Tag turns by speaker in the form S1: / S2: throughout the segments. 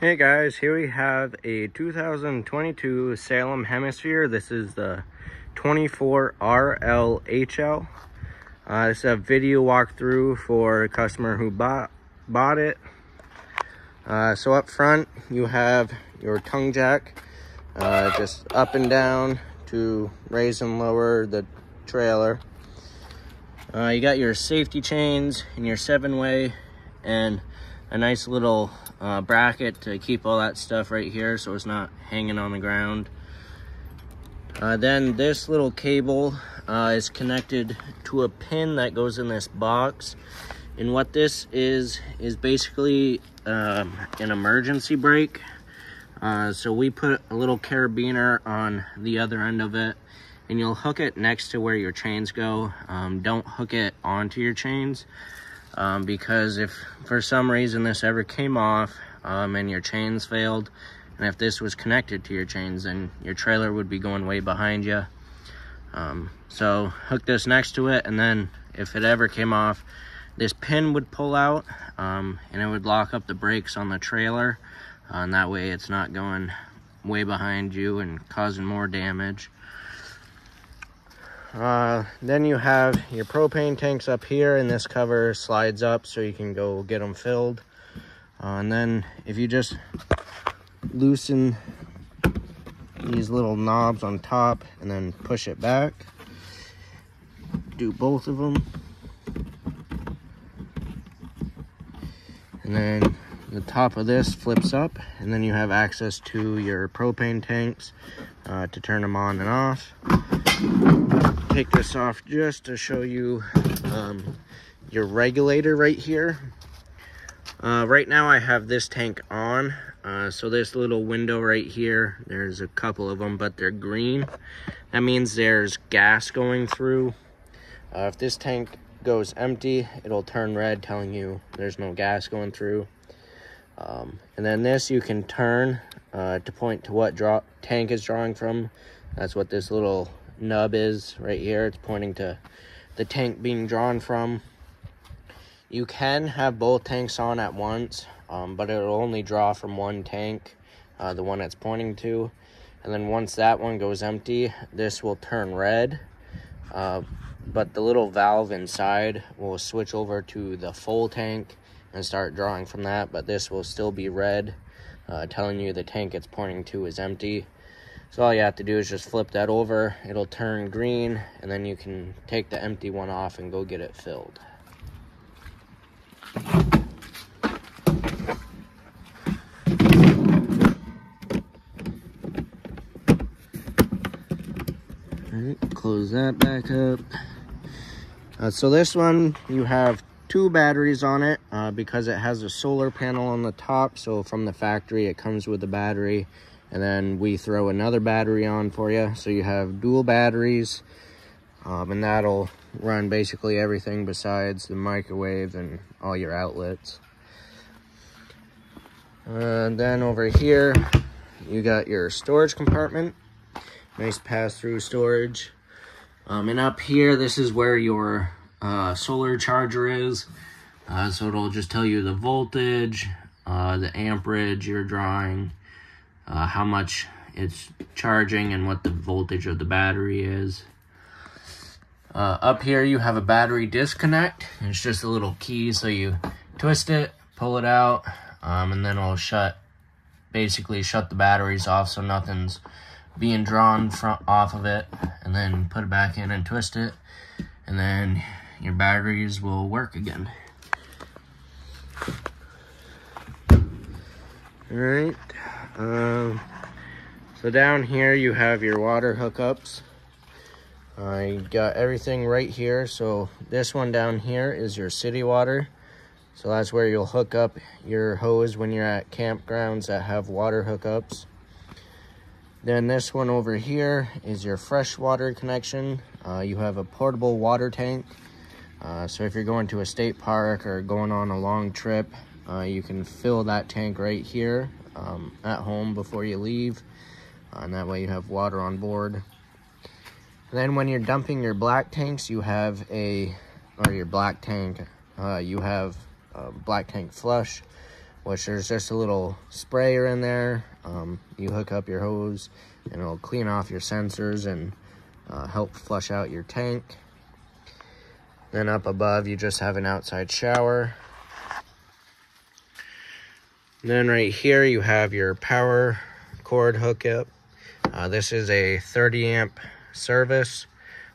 S1: Hey guys, here we have a 2022 Salem Hemisphere. This is the 24RLHL. Uh, a video walkthrough for a customer who bought, bought it. Uh, so up front, you have your tongue jack, uh, just up and down to raise and lower the trailer. Uh, you got your safety chains and your seven way and a nice little uh, bracket to keep all that stuff right here so it's not hanging on the ground. Uh, then this little cable uh, is connected to a pin that goes in this box. And what this is, is basically um, an emergency brake. Uh, so we put a little carabiner on the other end of it and you'll hook it next to where your chains go. Um, don't hook it onto your chains um, because if for some reason this ever came off um, and your chains failed, and if this was connected to your chains, then your trailer would be going way behind you. Um, so hook this next to it, and then if it ever came off, this pin would pull out, um, and it would lock up the brakes on the trailer, uh, and that way it's not going way behind you and causing more damage. Uh, then you have your propane tanks up here and this cover slides up so you can go get them filled. Uh, and then if you just loosen these little knobs on top and then push it back, do both of them. And then the top of this flips up and then you have access to your propane tanks uh, to turn them on and off take this off just to show you um, your regulator right here. Uh, right now I have this tank on. Uh, so this little window right here, there's a couple of them, but they're green. That means there's gas going through. Uh, if this tank goes empty, it'll turn red telling you there's no gas going through. Um, and then this you can turn uh, to point to what draw tank is drawing from. That's what this little nub is right here. It's pointing to the tank being drawn from. You can have both tanks on at once, um, but it'll only draw from one tank, uh, the one it's pointing to. And then once that one goes empty, this will turn red. Uh, but the little valve inside will switch over to the full tank and start drawing from that. But this will still be red, uh, telling you the tank it's pointing to is empty. So all you have to do is just flip that over. It'll turn green and then you can take the empty one off and go get it filled. close that back up. Uh, so this one, you have two batteries on it uh, because it has a solar panel on the top. So from the factory, it comes with a battery and then we throw another battery on for you so you have dual batteries um, and that'll run basically everything besides the microwave and all your outlets. And then over here you got your storage compartment. Nice pass-through storage. Um, and up here this is where your uh, solar charger is. Uh, so it'll just tell you the voltage uh, the amperage you're drawing uh, how much it's charging and what the voltage of the battery is. Uh, up here you have a battery disconnect. It's just a little key so you twist it, pull it out, um, and then it'll shut, basically shut the batteries off so nothing's being drawn from off of it. And then put it back in and twist it. And then your batteries will work again. All right. Um, so down here you have your water hookups. I got everything right here. So this one down here is your city water. So that's where you'll hook up your hose when you're at campgrounds that have water hookups. Then this one over here is your freshwater connection. Uh, you have a portable water tank. Uh, so if you're going to a state park or going on a long trip, uh, you can fill that tank right here um, at home before you leave. Uh, and that way you have water on board. And then when you're dumping your black tanks, you have a, or your black tank, uh, you have a black tank flush. which there's just a little sprayer in there. Um, you hook up your hose and it'll clean off your sensors and uh, help flush out your tank. Then up above, you just have an outside shower. Then right here, you have your power cord hookup. Uh, this is a 30 amp service.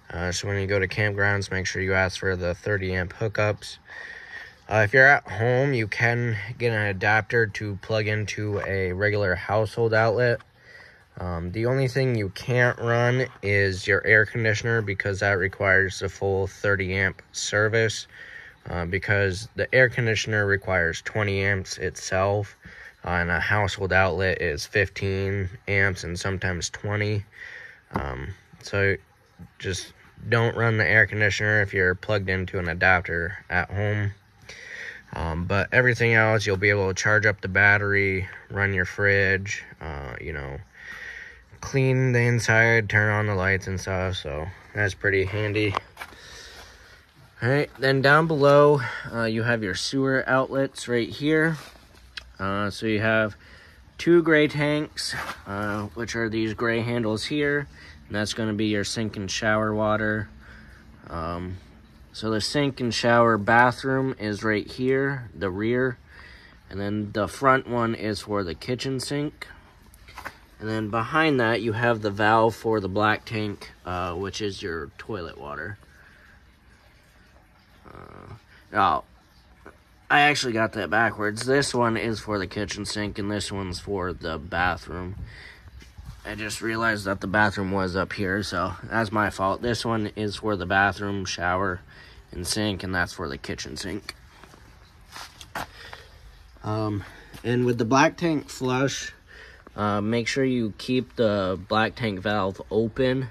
S1: Uh, so when you go to campgrounds, make sure you ask for the 30 amp hookups. Uh, if you're at home, you can get an adapter to plug into a regular household outlet. Um, the only thing you can't run is your air conditioner because that requires a full 30 amp service. Uh, because the air conditioner requires 20 amps itself, uh, and a household outlet is 15 amps and sometimes 20. Um, so just don't run the air conditioner if you're plugged into an adapter at home. Um, but everything else, you'll be able to charge up the battery, run your fridge, uh, you know, clean the inside, turn on the lights and stuff. So that's pretty handy. All right, then down below, uh, you have your sewer outlets right here. Uh, so you have two gray tanks, uh, which are these gray handles here. And that's going to be your sink and shower water. Um, so the sink and shower bathroom is right here, the rear. And then the front one is for the kitchen sink. And then behind that, you have the valve for the black tank, uh, which is your toilet water. Uh, oh, I actually got that backwards. This one is for the kitchen sink, and this one's for the bathroom. I just realized that the bathroom was up here, so that's my fault. This one is for the bathroom, shower, and sink, and that's for the kitchen sink. Um, and with the black tank flush, uh, make sure you keep the black tank valve open.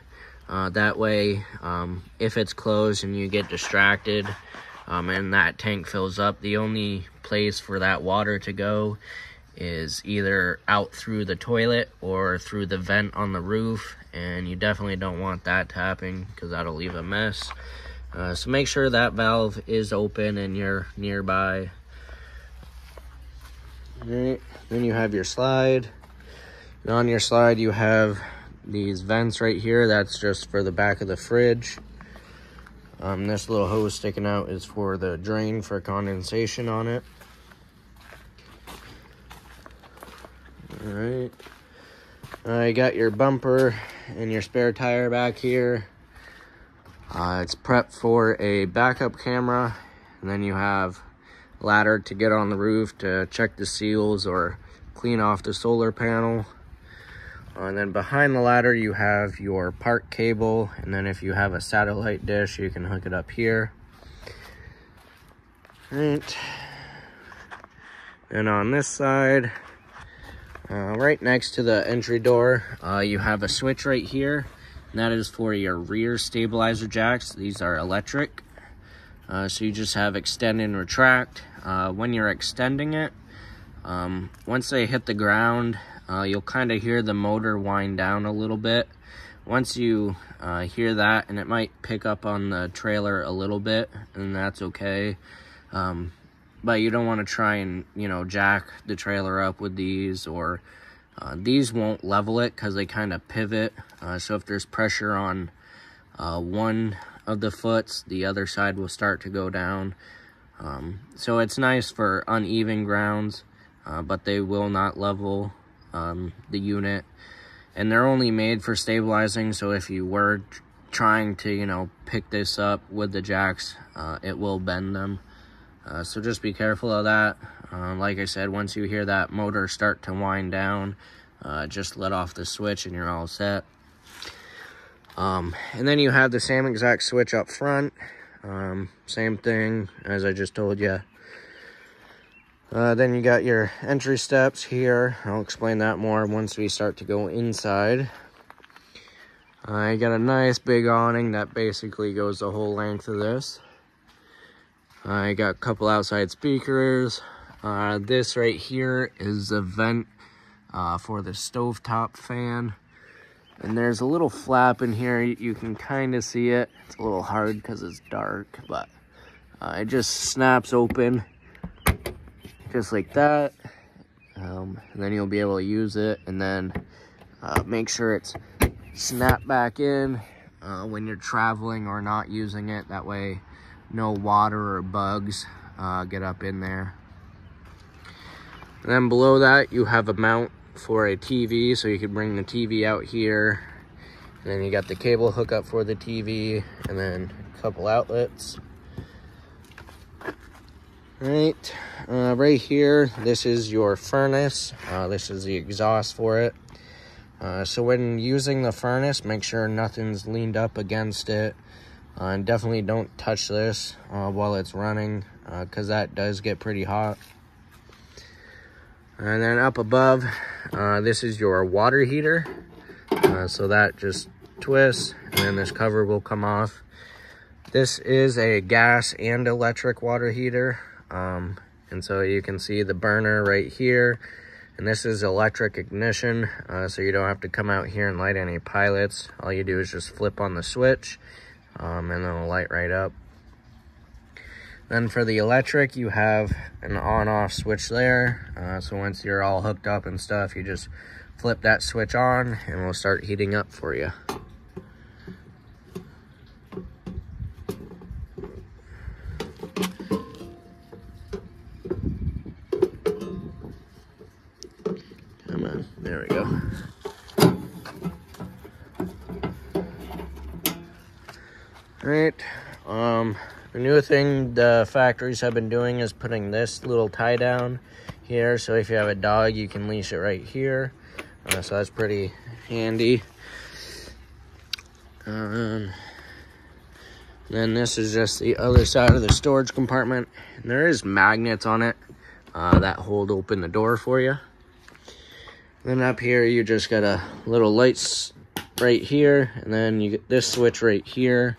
S1: Uh, that way, um, if it's closed and you get distracted um, and that tank fills up, the only place for that water to go is either out through the toilet or through the vent on the roof. And you definitely don't want that to happen because that'll leave a mess. Uh, so make sure that valve is open and you're nearby. Alright, then you have your slide. And on your slide you have these vents right here. That's just for the back of the fridge. Um, this little hose sticking out is for the drain for condensation on it. Alright. Uh, you got your bumper and your spare tire back here. Uh, it's prepped for a backup camera, and then you have ladder to get on the roof to check the seals or clean off the solar panel. Uh, and then behind the ladder, you have your park cable, and then if you have a satellite dish, you can hook it up here. Right. And on this side, uh, right next to the entry door, uh, you have a switch right here. And that is for your rear stabilizer jacks. These are electric. Uh, so you just have extend and retract. Uh, when you're extending it, um, once they hit the ground, uh, you'll kind of hear the motor wind down a little bit. Once you uh, hear that, and it might pick up on the trailer a little bit, and that's okay. Um, but you don't want to try and, you know, jack the trailer up with these or uh, these won't level it because they kind of pivot. Uh, so if there's pressure on uh, one of the foots, the other side will start to go down. Um, so it's nice for uneven grounds, uh, but they will not level um, the unit. And they're only made for stabilizing, so if you were trying to, you know, pick this up with the jacks, uh, it will bend them. Uh, so just be careful of that. Uh, like I said, once you hear that motor start to wind down, uh, just let off the switch and you're all set. Um, and then you have the same exact switch up front. Um, same thing as I just told you. Uh, then you got your entry steps here. I'll explain that more once we start to go inside. I uh, got a nice big awning that basically goes the whole length of this. I got a couple outside speakers. Uh, this right here is a vent uh, for the stovetop fan. And there's a little flap in here. You can kind of see it. It's a little hard because it's dark, but uh, it just snaps open just like that. Um, and then you'll be able to use it and then uh, make sure it's snapped back in uh, when you're traveling or not using it. That way no water or bugs uh, get up in there. And then below that you have a mount for a TV so you can bring the TV out here. And then you got the cable hookup for the TV and then a couple outlets. Right, uh, right here, this is your furnace. Uh, this is the exhaust for it. Uh, so when using the furnace, make sure nothing's leaned up against it. Uh, and definitely don't touch this uh, while it's running because uh, that does get pretty hot. And then up above, this is your water heater. so that just twists and then this cover will come off. This is a gas and electric water heater. Um, and so you can see the burner right here. And this is electric ignition, uh, so you don't have to come out here and light any pilots. All you do is just flip on the switch, um, and it'll light right up. Then for the electric, you have an on-off switch there. Uh, so once you're all hooked up and stuff, you just flip that switch on, and we'll start heating up for you. There we go. All right. Um, the new thing the factories have been doing is putting this little tie down here. So if you have a dog, you can leash it right here. Uh, so that's pretty handy. Um, then this is just the other side of the storage compartment. And there is magnets on it uh, that hold open the door for you. Then up here, you just got a little lights right here, and then you get this switch right here.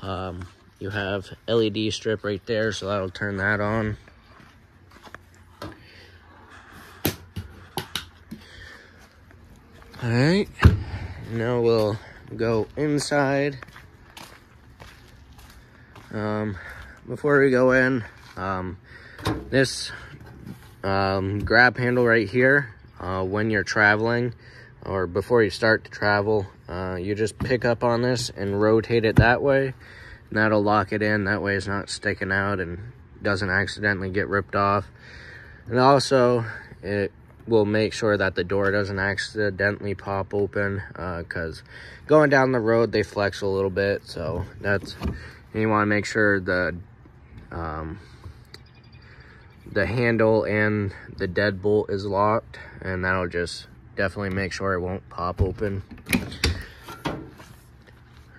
S1: Um, you have LED strip right there, so that'll turn that on. All right, now we'll go inside. Um, before we go in, um, this um, grab handle right here uh, when you're traveling or before you start to travel. Uh, you just pick up on this and rotate it that way. And that'll lock it in. That way it's not sticking out and doesn't accidentally get ripped off. And also, it will make sure that the door doesn't accidentally pop open because uh, going down the road, they flex a little bit. So that's, you want to make sure the um, the handle and the deadbolt is locked and that'll just definitely make sure it won't pop open.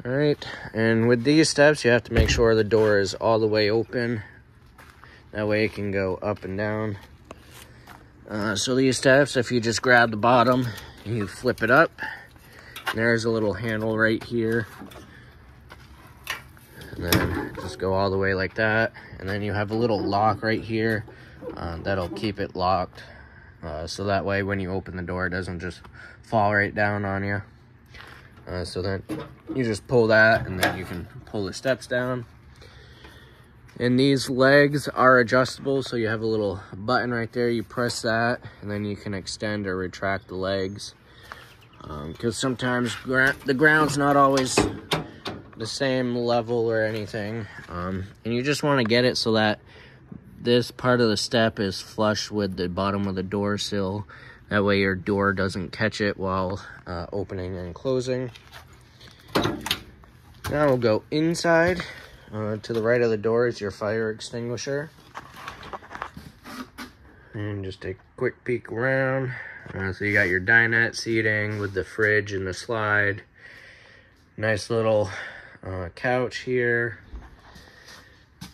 S1: All right, and with these steps, you have to make sure the door is all the way open. That way it can go up and down. Uh, so these steps, if you just grab the bottom and you flip it up, there's a little handle right here. And then just go all the way like that. And then you have a little lock right here uh, that'll keep it locked. Uh, so that way when you open the door, it doesn't just fall right down on you. Uh, so then you just pull that and then you can pull the steps down. And these legs are adjustable, so you have a little button right there. You press that, and then you can extend or retract the legs. Because um, sometimes gra the ground's not always the same level or anything. Um, and you just want to get it so that this part of the step is flush with the bottom of the door sill. That way your door doesn't catch it while uh, opening and closing. Now we'll go inside. Uh, to the right of the door is your fire extinguisher. And just a quick peek around. Uh, so you got your dinette seating with the fridge and the slide. Nice little uh, couch here.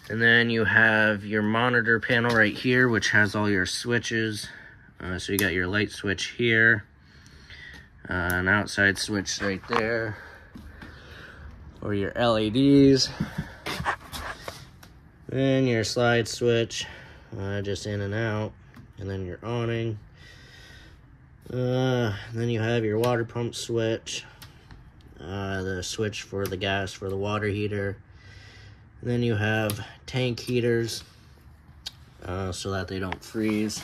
S1: And then you have your monitor panel right here, which has all your switches. Uh, so you got your light switch here, uh, an outside switch right there, or your LEDs. Then your slide switch, uh, just in and out, and then your awning. Uh, then you have your water pump switch, uh, the switch for the gas for the water heater, and then you have tank heaters, uh, so that they don't freeze.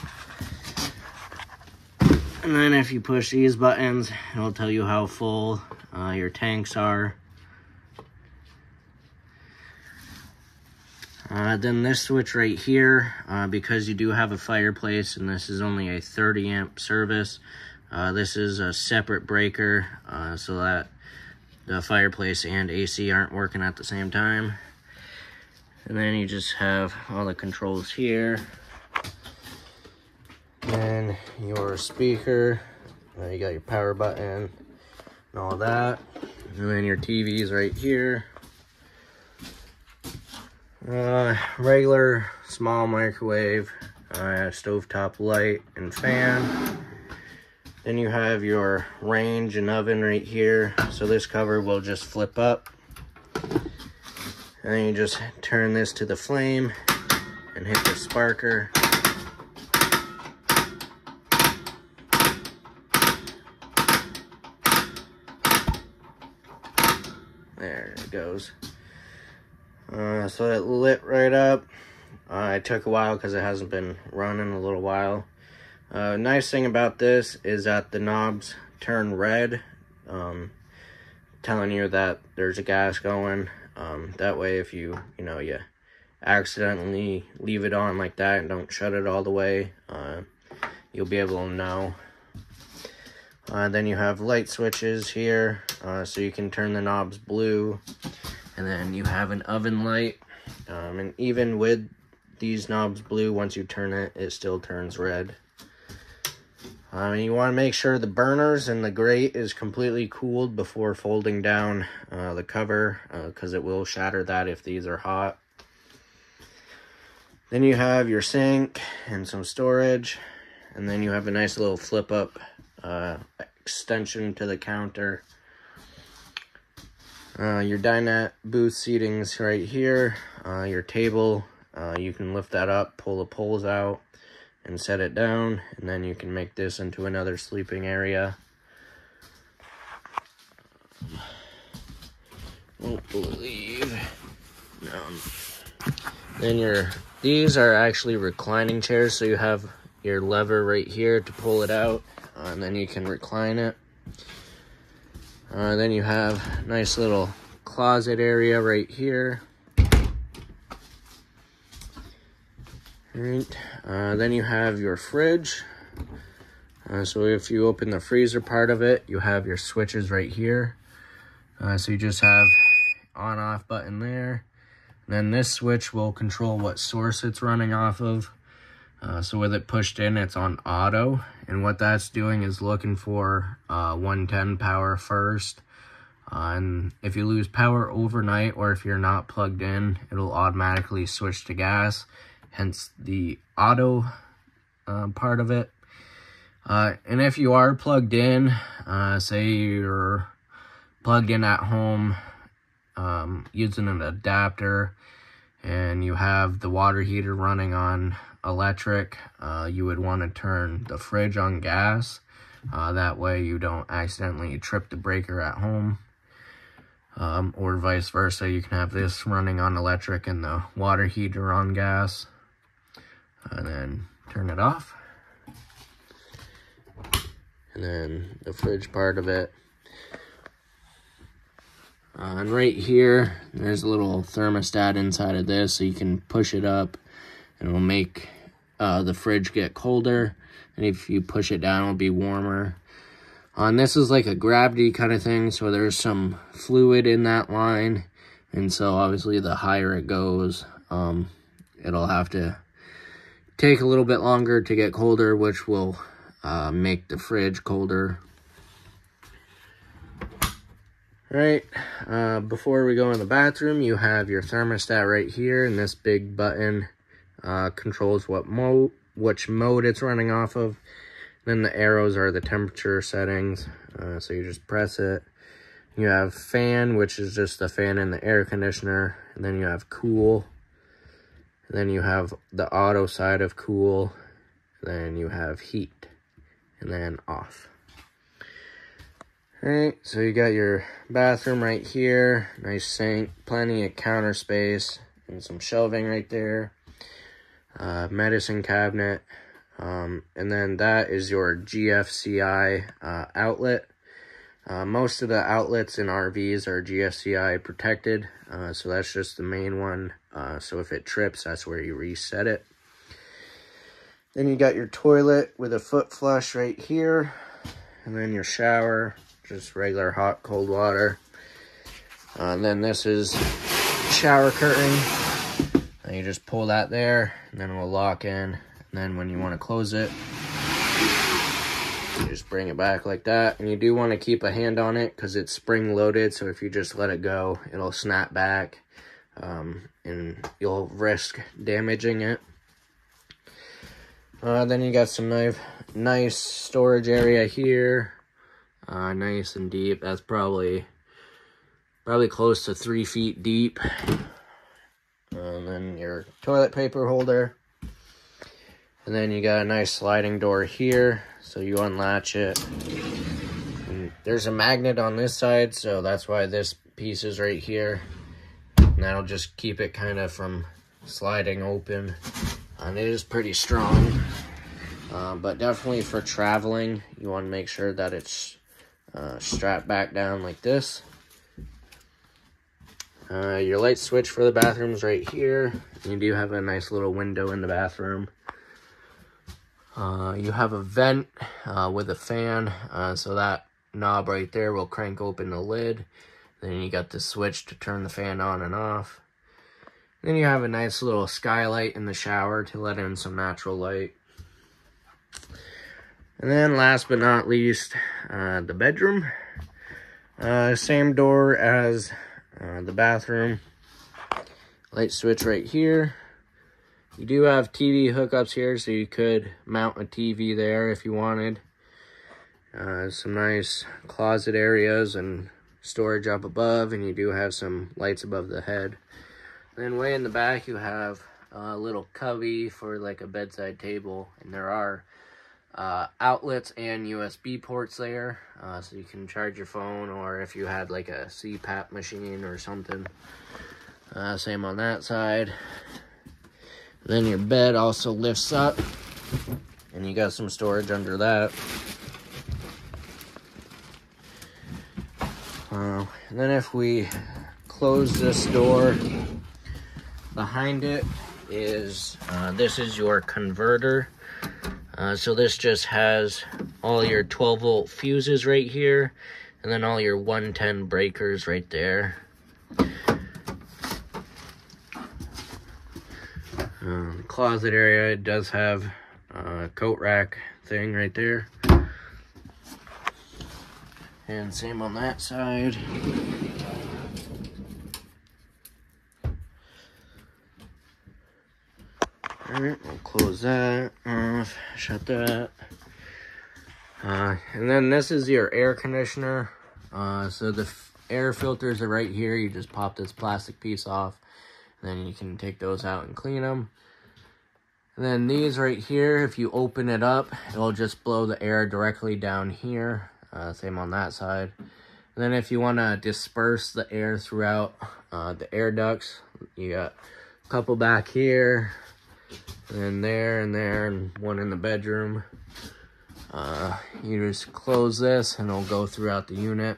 S1: And then if you push these buttons, it'll tell you how full uh, your tanks are. Uh, then this switch right here, uh, because you do have a fireplace and this is only a 30 amp service, uh, this is a separate breaker uh, so that the fireplace and AC aren't working at the same time. And then you just have all the controls here. Your speaker, uh, you got your power button and all that. And then your TV's right here. Uh, regular small microwave, uh, stovetop light and fan. Then you have your range and oven right here. So this cover will just flip up. And then you just turn this to the flame and hit the sparker. There it goes. Uh, so it lit right up. Uh, it took a while because it hasn't been running a little while. Uh, nice thing about this is that the knobs turn red, um, telling you that there's a gas going. Um, that way, if you, you know, you accidentally leave it on like that and don't shut it all the way, uh, you'll be able to know. Uh, then you have light switches here, uh, so you can turn the knobs blue and then you have an oven light. Um, and even with these knobs blue, once you turn it, it still turns red. Um, you want to make sure the burners and the grate is completely cooled before folding down uh, the cover because uh, it will shatter that if these are hot. Then you have your sink and some storage. And then you have a nice little flip up uh, extension to the counter. Uh, your dinette booth seatings right here. Uh, your table, uh, you can lift that up, pull the poles out, and set it down. And then you can make this into another sleeping area. Don't believe. No. Then your, these are actually reclining chairs, so you have your lever right here to pull it out, uh, and then you can recline it. Uh, then you have nice little closet area right here. Right. Uh, then you have your fridge. Uh, so if you open the freezer part of it, you have your switches right here. Uh, so you just have on off button there. And then this switch will control what source it's running off of. Uh, so with it pushed in, it's on auto. And what that's doing is looking for uh, 110 power first. Uh, and if you lose power overnight or if you're not plugged in, it'll automatically switch to gas. Hence the auto uh, part of it. Uh, and if you are plugged in, uh, say you're plugged in at home um, using an adapter and you have the water heater running on electric, uh, you would want to turn the fridge on gas. Uh, that way you don't accidentally trip the breaker at home. Um, or vice versa, you can have this running on electric and the water heater on gas. And then turn it off. And then the fridge part of it. Uh, and right here, there's a little thermostat inside of this, so you can push it up and it'll make uh, the fridge get colder. And if you push it down, it'll be warmer. On this is like a gravity kind of thing, so there's some fluid in that line. And so obviously the higher it goes, um, it'll have to take a little bit longer to get colder, which will uh, make the fridge colder. Right, uh, before we go in the bathroom, you have your thermostat right here, and this big button uh, controls what mode, which mode it's running off of. Then the arrows are the temperature settings, uh, so you just press it. You have fan, which is just the fan in the air conditioner, and then you have cool. And then you have the auto side of cool, then you have heat, and then off. Alright, so you got your bathroom right here, nice sink, plenty of counter space, and some shelving right there. Uh, medicine cabinet, um, and then that is your GFCI uh, outlet. Uh, most of the outlets in RVs are GFCI protected, uh, so that's just the main one. Uh, so if it trips, that's where you reset it. Then you got your toilet with a foot flush right here, and then your shower, just regular hot, cold water. Uh, and then this is shower curtain. Just pull that there, and then it will lock in. And then when you want to close it, just bring it back like that. And you do want to keep a hand on it because it's spring loaded. So if you just let it go, it'll snap back. Um, and you'll risk damaging it. Uh, then you got some nice, nice storage area here. Uh, nice and deep. That's probably probably close to three feet deep. And then your toilet paper holder. And then you got a nice sliding door here. So you unlatch it. And there's a magnet on this side, so that's why this piece is right here. And that'll just keep it kind of from sliding open. And it is pretty strong. Uh, but definitely for traveling, you want to make sure that it's uh, strapped back down like this. Uh, your light switch for the bathroom's right here. You do have a nice little window in the bathroom. Uh, you have a vent uh, with a fan, uh, so that knob right there will crank open the lid. Then you got the switch to turn the fan on and off. Then you have a nice little skylight in the shower to let in some natural light. And then last but not least, uh, the bedroom. Uh, same door as uh, the bathroom. Light switch right here. You do have TV hookups here, so you could mount a TV there if you wanted. Uh, some nice closet areas and storage up above, and you do have some lights above the head. Then way in the back, you have a little cubby for like a bedside table, and there are uh, outlets and USB ports there, uh, so you can charge your phone, or if you had like a CPAP machine or something. Uh, same on that side. Then your bed also lifts up, and you got some storage under that. Uh, and then if we close this door, behind it is, uh, this is your converter. Uh, so this just has all your 12 volt fuses right here, and then all your 110 breakers right there. Um, closet area it does have a coat rack thing right there. And same on that side. Alright, we'll close that off, shut that. Uh, and then this is your air conditioner. Uh, so the air filters are right here. You just pop this plastic piece off. And then you can take those out and clean them. And then these right here, if you open it up, it'll just blow the air directly down here. Uh, same on that side. And then if you want to disperse the air throughout uh, the air ducts, you got a couple back here, and there, and there, and one in the bedroom. Uh, you just close this, and it'll go throughout the unit.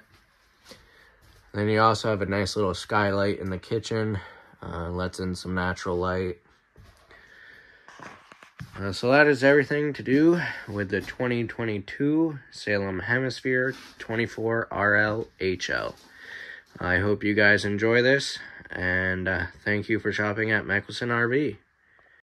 S1: Then you also have a nice little skylight in the kitchen. Uh, lets in some natural light. Uh, so that is everything to do with the 2022 Salem Hemisphere 24 RLHL. I hope you guys enjoy this, and uh, thank you for shopping at Mekkelsen RV.